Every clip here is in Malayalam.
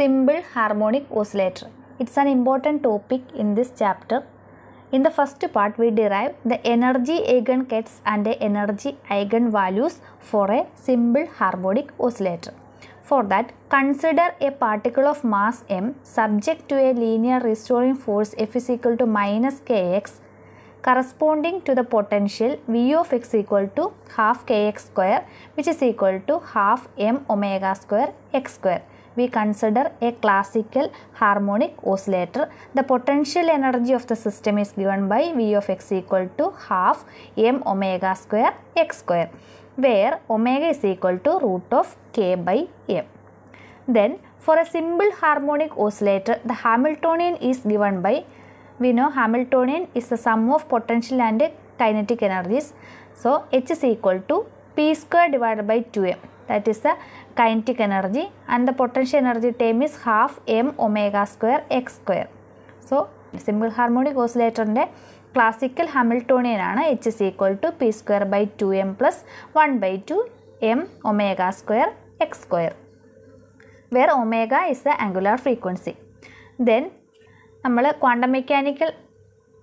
simple harmonic oscillator. It's an important topic in this chapter. In the first part, we derive the energy eigengets and the energy eigenvalues for a simple harmonic oscillator. For that, consider a particle of mass m subject to a linear restoring force F is equal to minus kx corresponding to the potential V of x equal to half kx square which is equal to half m omega square x square. We consider a classical harmonic oscillator. The potential energy of the system is given by V of x equal to half m omega square x square where omega is equal to root of k by m. Then for a simple harmonic oscillator the Hamiltonian is given by we know Hamiltonian is the sum of potential and kinetic energies. So H is equal to P square divided by 2m that is the kinetic energy and the potential energy term is half m omega square x square. So simple harmonic ഓസിലേറ്ററിന്റെ ക്ലാസിക്കൽ ഹാമിൽട്ടോണിയൻ ആണ് H is equal to P square by two M plus one by two M omega square X square where omega is the angular frequency then നമ്മൾ ക്വാണ്ടം മെക്കാനിക്കൽ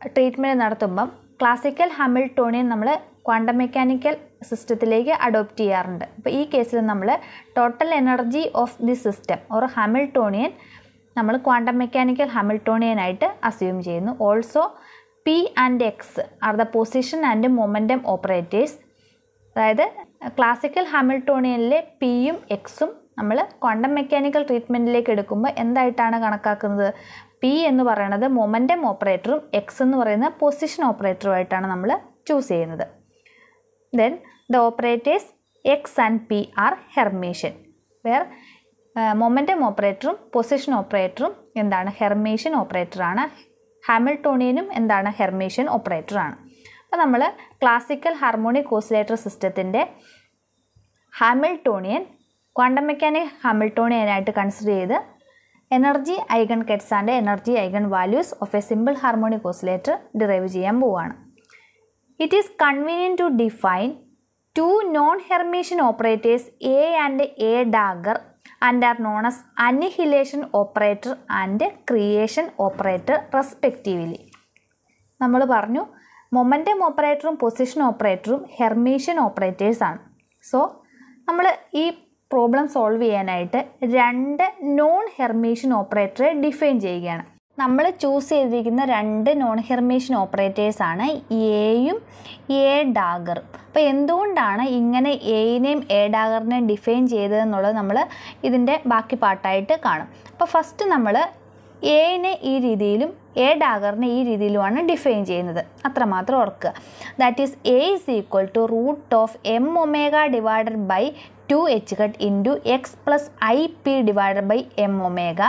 ട്രീറ്റ്മെന്റ് നടത്തുമ്പം ക്ലാസിക്കൽ ഹാമിൽട്ടോണിയൻ നമ്മൾ ക്വാണ്ടം മെക്കാനിക്കൽ സിസ്റ്റത്തിലേക്ക് അഡോപ്റ്റ് ചെയ്യാറുണ്ട്. അപ്പോൾ ഈ കേസിൽ നമ്മൾ total energy of the system or Hamiltonian നമ്മൾ ക്വാണ്ടം മെക്കാനിക്കൽ ഹാമിൽട്ടോണിയൻ ആയിട്ട് അസ്യൂം ചെയ്യുന്നു. Also P and X are the position and momentum operators അതായത് ക്ലാസിക്കൽ ഹാമിൽട്ടോണിയനിലെ പിയും എക്സും നമ്മൾ ക്വാണ്ടം മെക്കാനിക്കൽ ട്രീറ്റ്മെന്റിലേക്ക് എടുക്കുമ്പോൾ എന്തായിട്ടാണ് കണക്കാക്കുന്നത്? പി എന്ന് പറയുന്നത് മൊമെന്റം ഓപ്പറേറ്ററും എക്സ് എന്ന് പറയുന്ന പൊസിഷൻ ഓപ്പറേറ്ററുമായിട്ടാണ് നമ്മൾ ചൂസ് ചെയ്യുന്നത്. Then the operators X and P are Hermitian where momentum ഓപ്പറേറ്ററും position ഓപ്പറേറ്ററും എന്താണ്? ഹെർമേഷ്യൻ ഓപ്പറേറ്ററാണ് ഹാമിൽട്ടോണിയനും എന്താണ്? ഹെർമേഷ്യൻ ഓപ്പറേറ്ററാണ് അപ്പോൾ നമ്മൾ ക്ലാസിക്കൽ ഹാർമോണിക് ഓസിലേറ്റർ സിസ്റ്റത്തിന്റെ ഹാമിൽട്ടോണിയൻ ക്വാണ്ടം മെക്കാനിക് ഹാമിൽട്ടോണിയനായിട്ട് കൺസിഡർ ചെയ്ത് energy eigenkets and energy eigenvalues of a simple harmonic oscillator derive ചെയ്യാൻ പോവുകയാണ് is convenient to define two non Hermitian operators A and A dagger and are non as annihilation operator and creation operator respectively നമ്മൾ പറഞ്ഞു മൊമെന്റം ഓപ്പറേറ്ററും പൊസിഷൻ ഓപ്പറേറ്ററും ഹെർമേഷ്യൻ ഓപ്പറേറ്റേഴ്സാണ് സോ നമ്മൾ ഈ പ്രോബ്ലം സോൾവ് ചെയ്യാനായിട്ട് രണ്ട് നോൺ ഹെർമേഷ്യൻ ഓപ്പറേറ്ററെ ഡിഫൈൻ ചെയ്യുകയാണ്. നമ്മൾ ചൂസ് ചെയ്തിരിക്കുന്ന രണ്ട് നോൺ ഹെർമേഷ്യൻ ഓപ്പറേറ്റേഴ്സാണ് എയും എ ഡാഗർ അപ്പോൾ എന്തുകൊണ്ടാണ് ഇങ്ങനെ എയിനെയും എ ഡാഗറിനെയും ഡിഫൈൻ ചെയ്തതെന്നുള്ളത് നമ്മൾ ഇതിന്റെ ബാക്കി പാട്ടായിട്ട് കാണും. അപ്പോൾ ഫസ്റ്റ് നമ്മൾ എയിനെ ഈ രീതിയിലും എ ഡാഗറിനെ ഈ രീതിയിലുമാണ് ഡിഫൈൻ ചെയ്യുന്നത്. അത്രമാത്രം ഓർക്കുക. That is A is equal to root of M omega divided by two H cut into X plus I P divided by M omega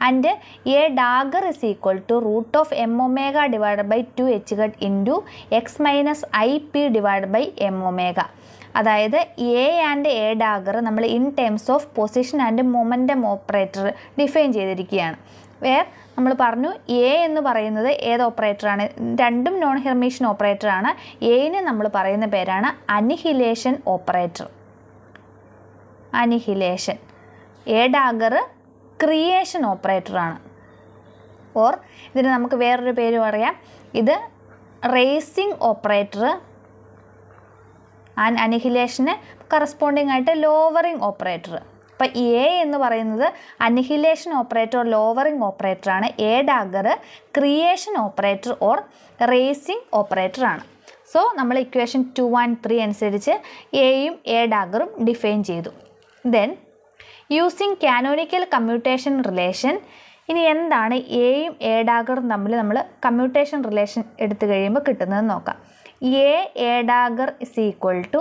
and A dagger is equal to root of M omega divide by two H cut into X minus I P divide by M omega അതായത് എ ആൻഡ് എ ഡാഗർ നമ്മൾ in terms of position and momentum operator define ചെയ്തിരിക്കുകയാണ്. വേർ നമ്മൾ പറഞ്ഞു എ എന്ന് പറയുന്നത് ഏത് ഓപ്പറേറ്ററാണ് രണ്ടും നോൺ ഹെർമേഷൻ ഓപ്പറേറ്ററാണ് എയിന് നമ്മൾ പറയുന്ന പേരാണ് annihilation operator annihilation A dagger creation ഓപ്പറേറ്ററാണ് or ഇതിന് നമുക്ക് വേറൊരു പേര് പറയാം. ഇത് റേസിംഗ് ഓപ്പറേറ്റർ ആൻഡ് അനിഹിലേഷന് കറസ്പോണ്ടിങ് ആയിട്ട് ലോവറിംഗ് ഓപ്പറേറ്റർ അപ്പോൾ എ എന്ന് പറയുന്നത് അനിഹിലേഷൻ ഓപ്പറേറ്റർ ലോവറിംഗ് ഓപ്പറേറ്റർ ആണ്. A dagger creation operator or raising operator ആണ്. സോ നമ്മൾ ഇക്വേഷൻ ടു ആൻഡ് ത്രീ അനുസരിച്ച് എയും എ ഡാഗറും ഡിഫൈൻ ചെയ്തു. Then using canonical commutation relation ഇനി എന്താണ് എയും എ ഡാഗറും തമ്മിൽ നമ്മൾ കമ്മ്യൂട്ടേഷൻ റിലേഷൻ എടുത്തു കഴിയുമ്പോൾ കിട്ടുന്നത് നോക്കാം. A A dagger is equal to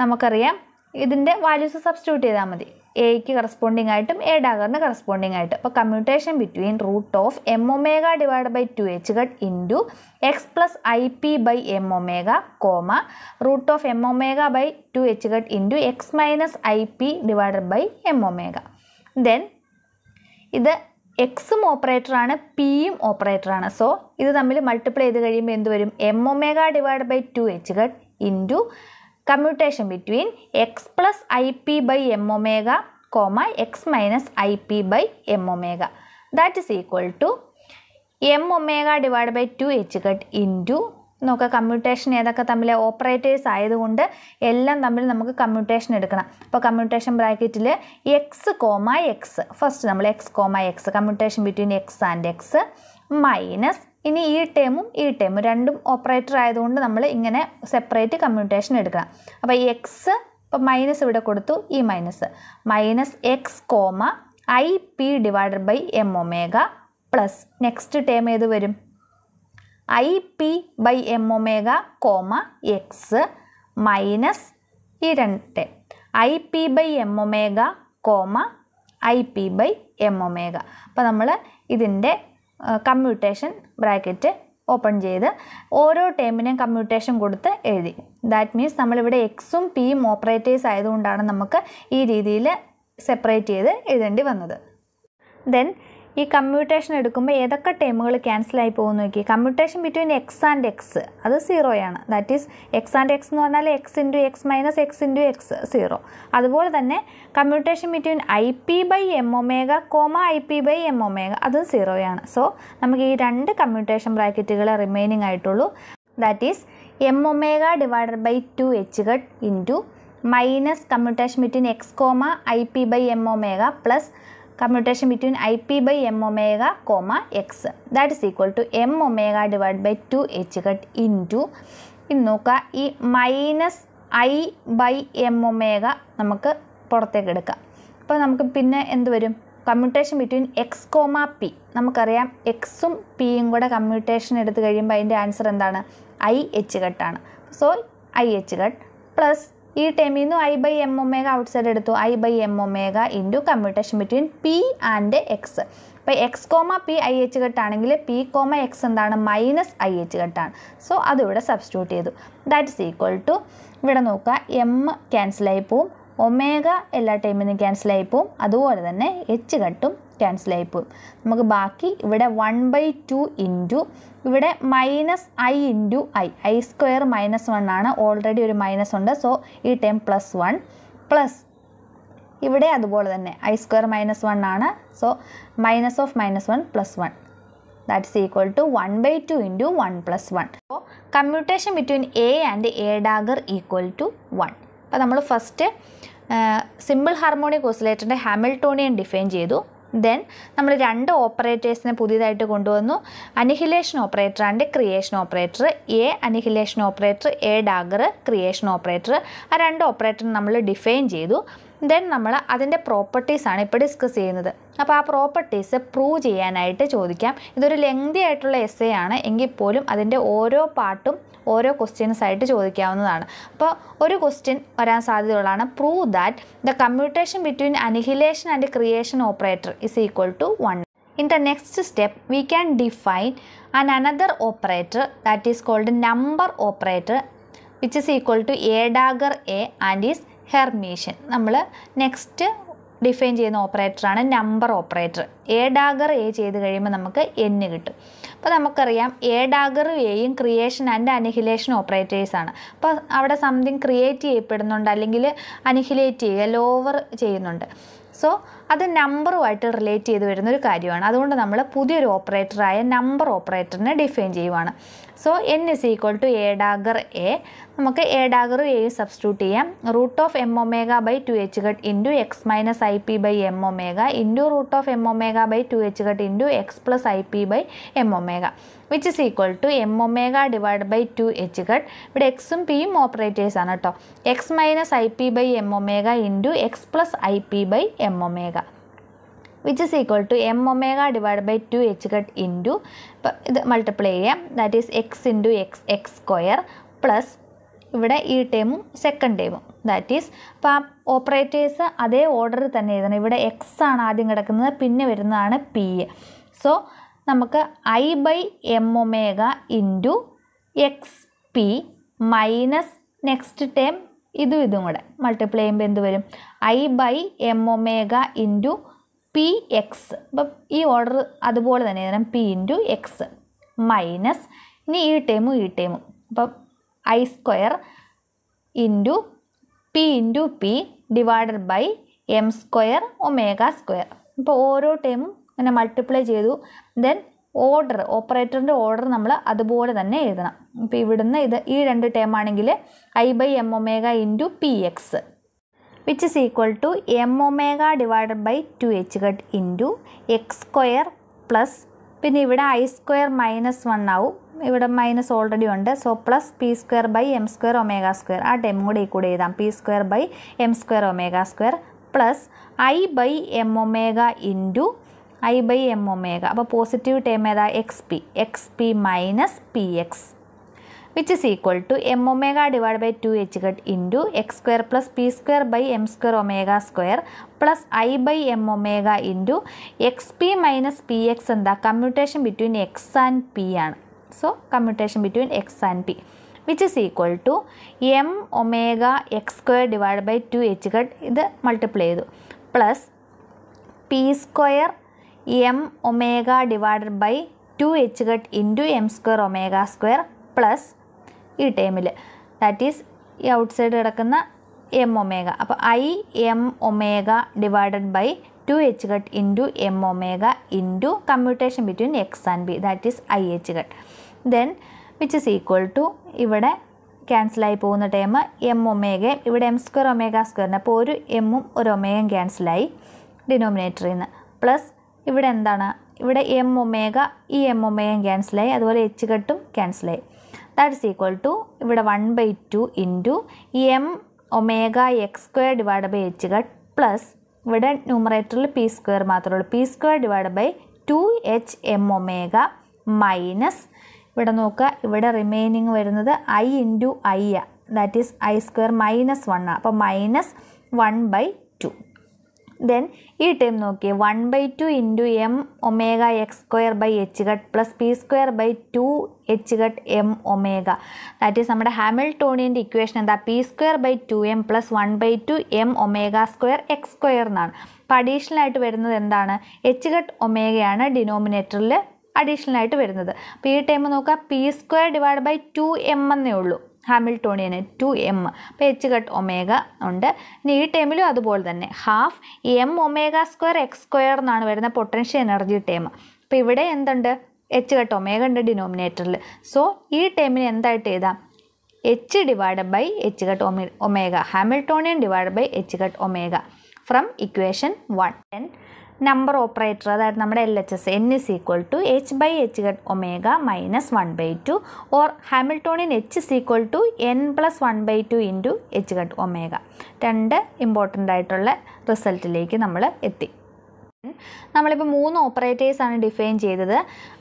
നമുക്കറിയാം ഇതിന്റെ വാല്യൂസ് സബ്സ്റ്റിറ്റ്യൂട്ട് ചെയ്താൽ മതി. എയ്ക്ക് കറസ്പോണ്ടിങ് ആയിട്ടും എ ഡാഗറിന് കറസ്പോണ്ടിങ് ആയിട്ട്. അപ്പോൾ commutation between root of M omega divide by two H cut into X plus I P by M omega comma root of M omega by two H cut into X minus I P divide by M omega then ഇത് എക്സും ഓപ്പറേറ്ററാണ് പിയും ഓപ്പറേറ്ററാണ് സോ ഇത് തമ്മിൽ മൾട്ടിപ്ലൈ ചെയ്ത് കഴിയുമ്പോൾ എന്ത് വരും? M omega divide by two H cut into commutation between X plus I P by M omega comma X minus I P by M omega. That is equal to M omega divide by two H cut into നോക്കുക കമ്മ്യൂട്ടേഷൻ ഏതൊക്കെ തമ്മിൽ ഓപ്പറേറ്റേഴ്സ് ആയതുകൊണ്ട് എല്ലാം തമ്മിൽ നമുക്ക് കമ്മ്യൂട്ടേഷൻ എടുക്കണം. അപ്പോൾ കമ്മ്യൂട്ടേഷൻ ബ്രാക്കറ്റിൽ എക്സ് കോമ എക്സ് ഫസ്റ്റ് നമ്മൾ X comma X commutation between X and X minus ഇനി ഈ ടേമും ഈ ടേമും രണ്ടും ഓപ്പറേറ്റർ ആയതുകൊണ്ട് നമ്മൾ ഇങ്ങനെ സെപ്പറേറ്റ് കമ്മ്യൂട്ടേഷൻ എടുക്കണം. അപ്പോൾ എക്സ് ഇപ്പോൾ മൈനസ് ഇവിടെ കൊടുത്തു ഈ minus minus X comma I P divided by M omega plus next term ഏത് വരും? I P by M omega comma X minus ഈ രണ്ട് term I P by M omega comma I P by M omega അപ്പോൾ നമ്മൾ ഇതിന്റെ കമ്മ്യൂട്ടേഷൻ ബ്രാക്കറ്റ് ഓപ്പൺ ചെയ്ത് ഓരോ ടേമിനെയും കമ്മ്യൂട്ടേഷൻ കൊടുത്ത് എഴുതി. ദാറ്റ് മീൻസ് നമ്മളിവിടെ എക്സും പിയും ഓപ്പറേറ്റേഴ്സ് ആയതുകൊണ്ടാണ് നമുക്ക് ഈ രീതിയിൽ സെപ്പറേറ്റ് ചെയ്ത് എഴുതേണ്ടി വന്നത്. ദെൻ ഈ കമ്മ്യൂട്ടേഷൻ എടുക്കുമ്പോൾ ഏതൊക്കെ ടേമുകൾ ക്യാൻസൽ ആയി പോകുന്നു നോക്കി commutation between X and X അത് സീറോയാണ് that is X and X എന്ന് പറഞ്ഞാൽ X into X minus X into X zero അതുപോലെ തന്നെ commutation between I P by M omega comma I P by M omega അതും സീറോയാണ് സോ നമുക്ക് ഈ രണ്ട് കമ്മ്യൂട്ടേഷൻ ബ്രാക്കറ്റുകൾ റിമൈനിങ് ആയിട്ടുള്ളൂ. That is M omega divided by two H cut into minus commutation between X comma I P by M omega plus commutation between I P by M omega comma X that is equal to M omega divide by two H cut into ഇന്ന് നോക്കുക ഈ minus I by M omega നമുക്ക് പുറത്തേക്ക് എടുക്കാം. അപ്പോൾ നമുക്ക് പിന്നെ എന്ത് വരും? Commutation between X comma P നമുക്കറിയാം എക്സും പിയും കൂടെ കമ്മ്യൂട്ടേഷൻ എടുത്തു കഴിയുമ്പോൾ അതിന്റെ ആൻസർ എന്താണ്? I H കട്ടാണ് so I H cut plus ഈ ടേമിൽ നിന്ന് I by M omega outside എടുത്തു. I by M omega into commutation between P and X അപ്പോൾ X comma P I H കെട്ടാണെങ്കിൽ P comma X എന്താണ്? മൈനസ് ഐ എച്ച് കെട്ടാണ് സോ അതിവിടെ സബ്സ്റ്റിറ്റ്യൂട്ട് ചെയ്തു. ദാറ്റ് ഇസ് ഈക്വൽ ടു ഇവിടെ നോക്കുക എം ക്യാൻസലായി പോവും. ഒമേഗ എല്ലാ ടൈമിൽ നിന്ന് ക്യാൻസലായി പോവും. അതുപോലെ തന്നെ എച്ച് കട്ടും ക്യാൻസലായി ആയിപ്പോയി നമുക്ക് ബാക്കി ഇവിടെ വൺ ബൈ ടു ഇന്റു ഇവിടെ minus I into I I square minus one ആണ്. ഓൾറെഡി ഒരു മൈനസ് ഉണ്ട്. സോ ഈ ടൈം പ്ലസ് വൺ പ്ലസ് ഇവിടെ അതുപോലെ തന്നെ ഐ സ്ക്വയർ മൈനസ് വൺ ആണ്. So minus of minus one plus one that is equal to one by two into one plus one അപ്പോൾ commutation between A and A dagger equal to one അപ്പോൾ നമ്മൾ ഫസ്റ്റ് സിമ്പിൾ ഹാർമോണിക് ഓസിലേറ്ററിന്റെ ഹാമിൽട്ടോണിയൻ ഡിഫൈൻ ചെയ്തു. ദെൻ നമ്മൾ രണ്ട് ഓപ്പറേറ്റേഴ്സിനെ പുതിയതായിട്ട് കൊണ്ടുവന്നു. Annihilation operator and creation operator A annihilation operator A dagger creation operator ആ രണ്ട് ഓപ്പറേറ്റർ നമ്മൾ ഡിഫൈൻ ചെയ്തു. ദെൻ നമ്മൾ അതിന്റെ പ്രോപ്പർട്ടീസാണ് ഇപ്പോൾ ഡിസ്കസ് ചെയ്യുന്നത്. അപ്പോൾ ആ പ്രോപ്പർട്ടീസ് പ്രൂവ് ചെയ്യാനായിട്ട് ചോദിക്കാം. ഇതൊരു ലെങ്തി ആയിട്ടുള്ള എസ് എ ആണ്. എങ്കിൽ പോലും അതിന്റെ ഓരോ പാർട്ടും ഓരോ ക്വസ്റ്റ്യൻസ് ആയിട്ട് ചോദിക്കാവുന്നതാണ്. അപ്പോൾ ഒരു ക്വസ്റ്റ്യൻ വരാൻ സാധ്യതയുള്ളതാണ്. Prove that the commutation between annihilation and creation operator is equal to one in the next step we can define an another operator that is called number operator which is equal to A dagger A and is Hermitian നമ്മൾ നെക്സ്റ്റ് ഡിഫൈൻ ചെയ്യുന്ന ഓപ്പറേറ്ററാണ് number operator A dagger A ചെയ്ത് കഴിയുമ്പോൾ നമുക്ക് എന്ന് കിട്ടും. അപ്പോൾ നമുക്കറിയാം എ ഡാഗറും എയും ക്രിയേഷൻ ആൻഡ് അനിഹിലേഷൻ ഓപ്പറേറ്റേഴ്സ് ആണ്. അപ്പോൾ അവിടെ സംതിങ് ക്രിയേറ്റ് ചെയ്യപ്പെടുന്നുണ്ട് അല്ലെങ്കിൽ അനിഹിലേറ്റ് ചെയ്യുക ലോവർ ചെയ്യുന്നുണ്ട്. സോ അത് നമ്പറുമായിട്ട് റിലേറ്റ് ചെയ്ത് വരുന്ന ഒരു കാര്യമാണ്. അതുകൊണ്ട് നമ്മൾ പുതിയൊരു ഓപ്പറേറ്ററായ നമ്പർ ഓപ്പറേറ്ററിനെ ഡിഫൈൻ ചെയ്യുവാണ്. So N is equal to A dagger A നമുക്ക് എ ഡാഗർ എ സബ്സ്റ്റിറ്റ്യൂട്ട് ചെയ്യാം. Root of M omega by two H cut into X minus I P by M omega into root of M omega by two H cut into X plus I P by M omega which is equal to M omega divide by two H cut ഇവിടെ എക്സും പിയും ഓപ്പറേറ്റേഴ്സാണ് കേട്ടോ X minus I P by M omega into X plus I P by M omega which is equal to M omega divide by two H cut into ഇപ്പം ഇത് മൾട്ടിപ്ലൈ ചെയ്യാം. That is X into X X square plus ഇവിടെ ഈ ടേമും സെക്കൻഡ് ടേമും ദാറ്റ് ഈസ് അപ്പോൾ ആ ഓപ്പറേറ്റേഴ്സ് അതേ ഓർഡറിൽ തന്നെ എഴുതണം. ഇവിടെ എക്സ് ആണ് ആദ്യം കിടക്കുന്നത് പിന്നെ വരുന്നതാണ് പി സോ നമുക്ക് I by M omega into X P minus next term ഇതും ഇതും കൂടെ. മൾട്ടിപ്ലൈ ചെയ്യുമ്പോൾ എന്ത് വരും? I by M omega into P X അപ്പം ഈ ഓർഡർ അതുപോലെ തന്നെ എഴുതണം പി ഇന്റു എക്സ് മൈനസ് ഇനി ഈ ടേമും ഈ ടേമും അപ്പം I square into P into P divided by M square omega square അപ്പോൾ ഓരോ ടേമും ഇങ്ങനെ മൾട്ടിപ്ലൈ ചെയ്തു. ദെൻ ഓർഡർ ഓപ്പറേറ്ററിന്റെ ഓർഡർ നമ്മൾ അതുപോലെ തന്നെ എഴുതണം. ഇപ്പോൾ ഇവിടുന്ന് ഇത് ഈ രണ്ട് ടേം ആണെങ്കിൽ I by M omega into P X which is equal to M omega divided by two H cut into X square plus പിന്നെ ഇവിടെ ഐ സ്ക്വയർ മൈനസ് വൺ ആവും. ഇവിടെ മൈനസ് ഓൾറെഡി ഉണ്ട്. So plus P square by M square omega square ആ ടെം കൂടെ ഈ കൂടെ എഴുതാം. P square by M square omega square plus I by M omega into I by M omega അപ്പോൾ പോസിറ്റീവ് ടേം ഏതാ? X p x p minus p x which is equal to m omega divide by two h cut into x square plus p square by m square omega square plus i by m omega into x p minus p x എന്താ? Commutation between x and p ആണ്. So commutation between x and p which is equal to m omega x square divide by two h cut ഇത് മൾട്ടിപ്ലൈ ചെയ്തു. Plus p square m omega divided by two h cut into m square omega square plus ഈ ടൈമിൽ ദാറ്റ് ഈസ് ഈ ഔട്ട് സൈഡ് കിടക്കുന്ന എം ഒമേഗ അപ്പോൾ i m omega divided by two h cut into m omega into commutation between x and b that is i h cut then which is equal to ഇവിടെ ക്യാൻസലായി പോകുന്ന ടൈം എം ഒമേഗയും ഇവിടെ എം സ്ക്വയർ ഒമേഗ സ്ക്വയറിന് അപ്പോൾ ഒരു എമ്മും ഒരു ഒമേഗയും ക്യാൻസലായി ഡിനോമിനേറ്ററിൽ നിന്ന്. പ്ലസ് ഇവിടെ എന്താണ്? ഇവിടെ എം ഒമേഗ ഈ എം ഒമേഗയും ക്യാൻസലായി അതുപോലെ എച്ച് കട്ടും ക്യാൻസലായി ദാറ്റ് ഇസ് ഈക്വൽ ടു ഇവിടെ one by two into m omega x square divide by h cut plus ഇവിടെ ന്യൂമറേറ്ററിൽ പി സ്ക്വയർ മാത്രമേ ഉള്ളൂ. P square divide by two h m omega minus ഇവിടെ നോക്കുക. ഇവിടെ റിമൈനിങ് വരുന്നത് ഐ ഇന്റു ഐ ആ. That is i square minus one ആ. അപ്പോൾ minus one by two then ഈ ടൈം നോക്കിയേ one by two into M omega X square by h cut plus p square by two h cut m omega that is നമ്മുടെ ഹാമിൽട്ടോണിയന്റെ ഇക്വേഷൻ എന്താ? P square by two m plus one by two m omega square x square എന്നാണ്. അപ്പോൾ അഡീഷണൽ ആയിട്ട് വരുന്നത് എന്താണ്? എച്ച് ഗട്ട് ഒമേഗയാണ് ഡിനോമിനേറ്ററിൽ അഡീഷണൽ ആയിട്ട് വരുന്നത്. അപ്പോൾ ഈ ടൈം നോക്കുക p square divide by two m എന്നേ ഉള്ളൂ. ഹാമിൽട്ടോണിയന് ടു എം അപ്പോൾ എച്ച് കട്ട് ഒമേഗ ഉണ്ട്. ഇനി ഈ ടേമിലും അതുപോലെ തന്നെ. Half m omega square x square എന്നാണ് വരുന്ന പൊട്ടൻഷ്യൽ എനർജി ടേം അപ്പോൾ ഇവിടെ എന്തുണ്ട്? എച്ച് കട്ട് ഒമേഗ ഉണ്ട് ഡിനോമിനേറ്ററിൽ സോ ഈ ടേമിന് എന്തായിട്ട് എഴുതാം? H divide by h cut omega omega Hamiltonian divide by h cut omega from equation one ten number operator അതായത് നമ്മുടെ l h s n is equal to h by h cut omega minus one by two or Hamiltonian h is equal to n plus one by two into h cut omega രണ്ട് ഇമ്പോർട്ടന്റ് ആയിട്ടുള്ള റിസൾട്ടിലേക്ക് നമ്മൾ എത്തി. നമ്മളിപ്പോൾ മൂന്ന് ഓപ്പറേറ്റേഴ്സാണ് ഡിഫൈൻ ചെയ്തത്.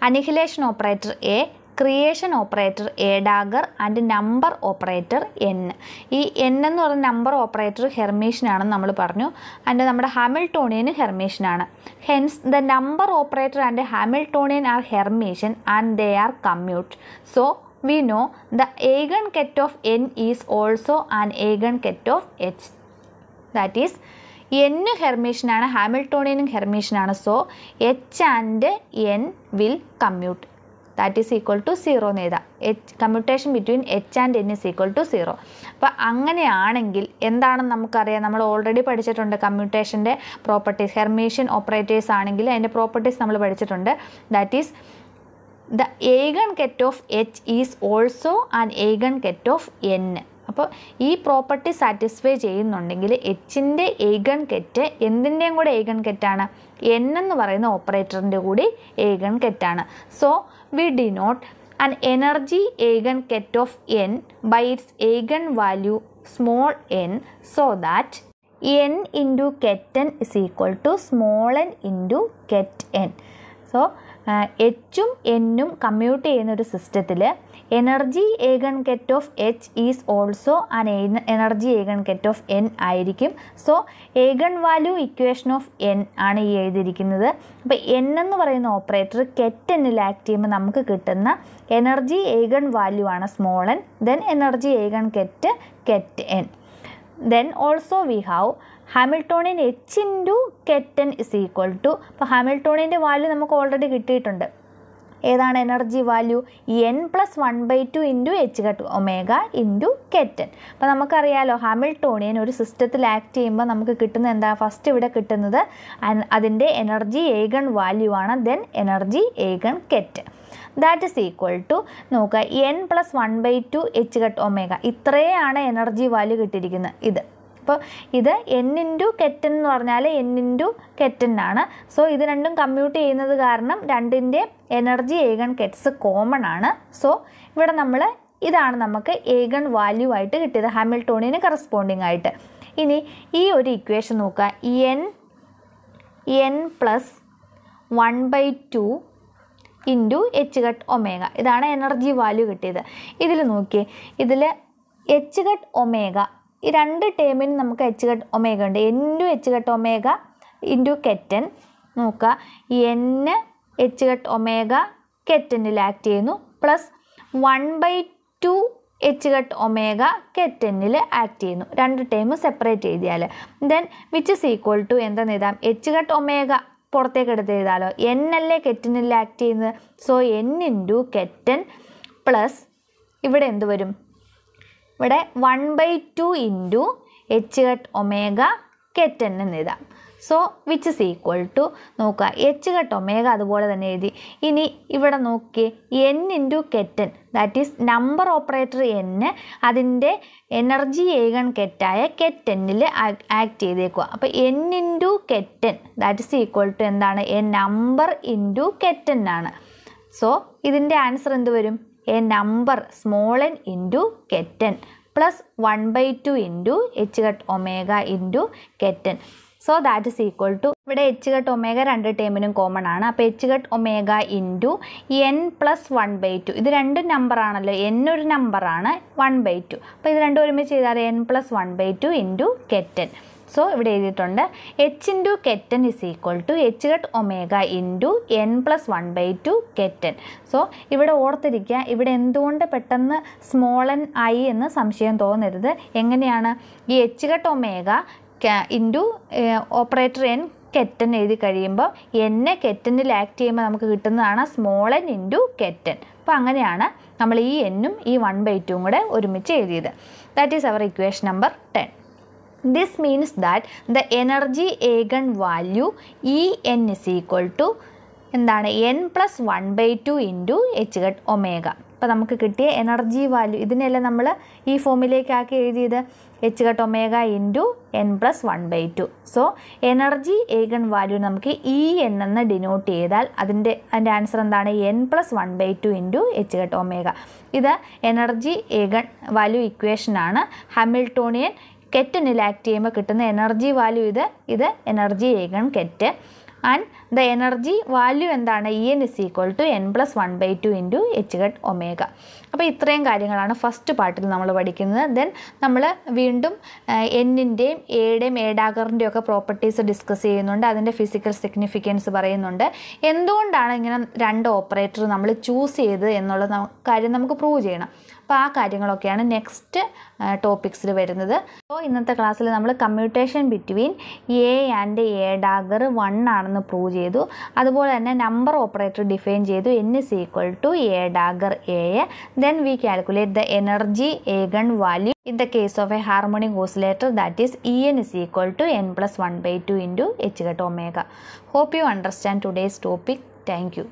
Annihilation operator a creation operator a dagger and number operator n ഈ എൻ എന്ന് പറയുന്ന നമ്പർ ഓപ്പറേറ്റർ ഹെർമീഷനാണെന്ന് നമ്മൾ പറഞ്ഞു. ആൻഡ് നമ്മുടെ Hamiltonian ഹെർമീഷനാണ് hence the number operator and Hamiltonian are Hermitian and they are commute so we know the eigenket of n is also an eigenket of h that is n ഹെർമീഷനാണ് ഹാമിൽട്ടോണിയനും ഹെർമീഷനാണ് so h and n will commute that is equal to zero എന്ന് എഴുതാം. H commutation between h and n is equal to zero അപ്പോൾ അങ്ങനെയാണെങ്കിൽ എന്താണെന്ന് നമുക്കറിയാം? നമ്മൾ ഓൾറെഡി പഠിച്ചിട്ടുണ്ട് കമ്മ്യൂട്ടേഷന്റെ പ്രോപ്പർട്ടീസ് ഹെർമേഷ്യൻ ഓപ്പറേറ്റേഴ്സ് ആണെങ്കിൽ അതിന്റെ പ്രോപ്പർട്ടീസ് നമ്മൾ പഠിച്ചിട്ടുണ്ട്. That is the eigenket of h is also an eigenket of n അപ്പോൾ ഈ പ്രോപ്പർട്ടി സാറ്റിസ്ഫൈ ചെയ്യുന്നുണ്ടെങ്കിൽ എച്ചിന്റെ ഏഗൺ കെറ്റ് എന്തിന്റെയും കൂടെ ഏഗൺ കെറ്റാണ് എൻ എന്ന് പറയുന്ന ഓപ്പറേറ്ററിന്റെ കൂടി eigen കെറ്റാണ് so we denote an energy eigenket of n by its eigenvalue small n so that n into ket n is equal to small n into ket n. So, എച്ചും എന്നും കമ്മ്യൂട്ട് ചെയ്യുന്ന ഒരു സിസ്റ്റത്തിൽ energy eigenket of h is also an energy eigenket of n ആയിരിക്കും. So eigenvalue equation of n ആണ് ഈ എഴുതിയിരിക്കുന്നത്. അപ്പോൾ എൻ എന്ന് പറയുന്ന ഓപ്പറേറ്റർ കെറ്റ് എന്നിൽ ആക്ട് ചെയ്യുമ്പോൾ നമുക്ക് കിട്ടുന്ന എനർജി ഏകൺ വാല്യൂ ആണ് small n then energy eigenket ket n then also we have Hamiltonian h into ket n is equal to ഇപ്പോൾ ഹാമിൽട്ടോണിയന്റെ വാല്യൂ നമുക്ക് ഓൾറെഡി കിട്ടിയിട്ടുണ്ട്. ഏതാണ് energy value n plus one by two into h cut omega into ket n അപ്പോൾ നമുക്കറിയാലോ ഹാമിൽട്ടോണിയൻ ഒരു സിസ്റ്റത്തിൽ ആക്ട് ചെയ്യുമ്പോൾ നമുക്ക് കിട്ടുന്ന എന്താ? ഫസ്റ്റ് ഇവിടെ കിട്ടുന്നത് അതിന്റെ എനർജി ഏഗൺ വാല്യൂ ആണ് then energy eigenket that is equal to നോക്കുക n plus one by two h cut omega ഇത്രയാണ് എനർജി വാല്യൂ കിട്ടിയിരിക്കുന്നത്. ഇത്. അപ്പോൾ ഇത് എൻ ഇന്റു കെറ്റൻ എന്ന് പറഞ്ഞാൽ എൻ ഇന്റു കെറ്റൻ ആണ്. സോ ഇത് രണ്ടും കമ്മ്യൂട്ട് ചെയ്യുന്നത് കാരണം രണ്ടിന്റെ എനർജി ഏകൺ കെറ്റ്സ് കോമൺ ആണ്. സോ ഇവിടെ നമ്മൾ ഇതാണ് നമുക്ക് ഏകൺ വാല്യൂ ആയിട്ട് കിട്ടിയത് ഹാമിൽട്ടോണിന് കറസ്പോണ്ടിങ് ആയിട്ട്. ഇനി ഈ ഒരു ഇക്വേഷൻ നോക്കുക. N n plus one by two into h cut omega ഇതാണ് എനർജി വാല്യൂ കിട്ടിയത്. ഇതിൽ നോക്കിയേ ഇതിൽ എച്ച് കട്ട് ഒമേഗ ഈ രണ്ട് ടേമിന് നമുക്ക് എച്ച് കട്ട് ഒമേഗ ഉണ്ട്. Into h cut omega into ket n നോക്കുക. എൻ എച്ച് കട്ട് ഒമേഗ കെറ്റനിൽ ആക്ട് ചെയ്യുന്നു plus one by two h cut omega കെറ്റനിൽ act ചെയ്യുന്നു. രണ്ട് ടൈം സെപ്പറേറ്റ് ചെയ്താൽ then which is equal to എന്താ എഴുതാം? എച്ച് കട്ട് ഒമേഗ പുറത്തേക്ക് എടുത്ത് എഴുതാലോ. എൻ അല്ലേ കെറ്റനിൽ ആക്ട് ചെയ്യുന്നത്? So n into ket n plus ഇവിടെ എന്ത് വരും? ഇവിടെ one by two into h cut omega ket n എന്ന് എഴുതാം. So which is equal to നോക്കുക. എച്ച് കട്ട് ഒമേഗ അതുപോലെ തന്നെ എഴുതി. ഇനി ഇവിടെ നോക്കി n into ket n that is number operator n അതിന്റെ എനർജി ഏകൺ കെറ്റായ കെറ്റനിൽ ആക്ട് ചെയ്തേക്കുക. അപ്പോൾ n into ket n. That is equal to എന്താണ്? A number into ket n ആണ്. സോ ഇതിന്റെ ആൻസർ എന്ത് വരും? A number small n into ket n plus one by two into h cut omega into ket n. So that is equal to ഇവിടെ എച്ച് കട്ട് ഒമേഗ രണ്ട് ടേമിനും കോമൺ ആണ്. അപ്പോൾ h cut omega into n plus one by two ഇത് രണ്ട് നമ്പർ ആണല്ലോ. എൻ ഒരു നമ്പറാണ് വൺ ബൈ ടു അപ്പോൾ ഇത് രണ്ടും ഒരുമിച്ച് ചെയ്താൽ n plus one by two into ket n. So ഇവിടെ എഴുതിയിട്ടുണ്ട് h into ket n is equal to h cut omega into n plus one by two ket n so ഇവിടെ ഓർത്തിരിക്കുക ഇവിടെ എന്തുകൊണ്ട് പെട്ടെന്ന് സ്മോളൻ ആയി എന്ന് സംശയം തോന്നരുത്. എങ്ങനെയാണ്? ഈ h cut omega into operator n ket n എഴുതി കഴിയുമ്പോൾ എന്നെ കെറ്റനിൽ ആക്ട് ചെയ്യുമ്പോൾ നമുക്ക് കിട്ടുന്നതാണ് സ്മോൾ എൻ ഇന്റു കെറ്റൻ അപ്പോൾ അങ്ങനെയാണ് നമ്മൾ ഈ എന്നും ഈ വൺ ബൈ ടുവും കൂടെ ഒരുമിച്ച് എഴുതിയത്. That is our equation number ten this means that the energy eigenvalue e n is equal to എന്താണ്? N plus one by two into h cut omega അപ്പോൾ നമുക്ക് കിട്ടിയ എനർജി വാല്യൂ ഇതിനെല്ലാം നമ്മൾ ഈ ഫോമിലേക്കാക്കി എഴുതിയത്? H cut omega into n plus one by two so energy eigenvalue നമുക്ക് ഇ എൻ എന്ന് ഡിനോട്ട് ചെയ്താൽ അതിന്റെ അതിന്റെ ആൻസർ എന്താണ്? N plus one by two into h cut omega ഇത് എനർജി ഏഗൺ വാല്യൂ ഇക്വേഷനാണ് ഹാമിൽട്ടോണിയൻ കെറ്റിനിൽ ആക്ട് ചെയ്യുമ്പോൾ കിട്ടുന്ന എനർജി വാല്യൂ ഇത് ഇത് energy eigenket. And the energy value എന്താണ്? E n is equal to n plus one by two into h cut omega അപ്പോൾ ഇത്രയും കാര്യങ്ങളാണ് ഫസ്റ്റ് പാർട്ടിൽ നമ്മൾ പഠിക്കുന്നത്. ദെൻ നമ്മൾ വീണ്ടും എന്നിന്റെയും എയുടെയും എഡാഗറിന്റെയും ഒക്കെ പ്രോപ്പർട്ടീസ് ഡിസ്കസ് ചെയ്യുന്നുണ്ട്. അതിന്റെ ഫിസിക്കൽ സിഗ്നിഫിക്കൻസ് പറയുന്നുണ്ട്. എന്തുകൊണ്ടാണ് ഇങ്ങനെ രണ്ട് ഓപ്പറേറ്റർ നമ്മൾ ചൂസ് ചെയ്ത് എന്നുള്ള കാര്യം നമുക്ക് പ്രൂവ് ചെയ്യണം. അപ്പോൾ ആ കാര്യങ്ങളൊക്കെയാണ് നെക്സ്റ്റ് ടോപ്പിക്സിൽ വരുന്നത്. അപ്പോൾ ഇന്നത്തെ ക്ലാസ്സിൽ നമ്മൾ commutation between a and a dagger one ആണെന്ന് പ്രൂവ് ചെയ്തു. അതുപോലെ തന്നെ നമ്പർ ഓപ്പറേറ്റർ ഡിഫൈൻ ചെയ്തു. N is equal to a dagger a then we calculate the energy eigenvalue in the case of a harmonic oscillator that is e n is equal to n plus one by two into h cut omega hope you understand today's topic thank you